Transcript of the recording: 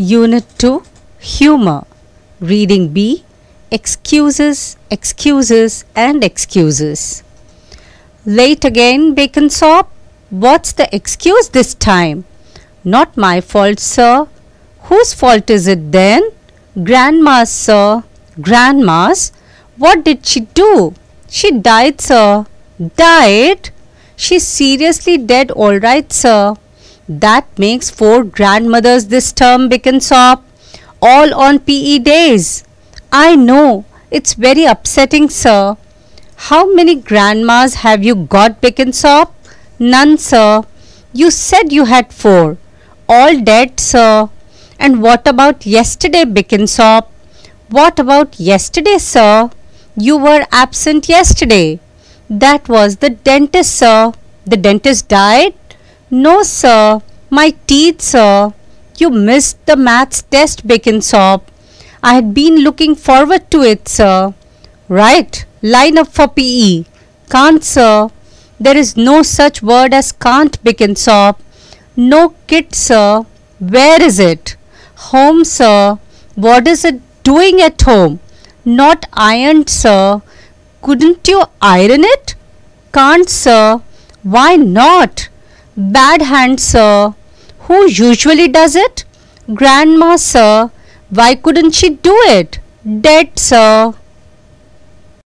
Unit 2 Humor Reading B Excuses, Excuses and Excuses. Late again, Blenkinsop? What's the excuse this time? Not my fault, sir. Whose fault is it then? Grandma's, sir. Grandma's? What did she do? She died, sir. Died? She's seriously dead, all right, sir. That makes four grandmothers this term, Blenkinsop, all on PE days. I know, it's very upsetting, sir. How many grandmas have you got, Blenkinsop? None, sir. You said you had four. All dead, sir. And what about yesterday, Blenkinsop? What about yesterday, sir? You were absent yesterday. That was the dentist, sir. The dentist died? No, sir. My teeth, sir. You missed the maths test, Blenkinsop. I had been looking forward to it, sir. Right. Line up for PE. Can't, sir. There is no such word as can't, Blenkinsop. No kit, sir. Where is it? Home, sir. What is it doing at home? Not ironed, sir. Couldn't you iron it? Can't, sir. Why not? Bad hand, sir. Who usually does it? Grandma, sir. Why couldn't she do it? Dead, sir.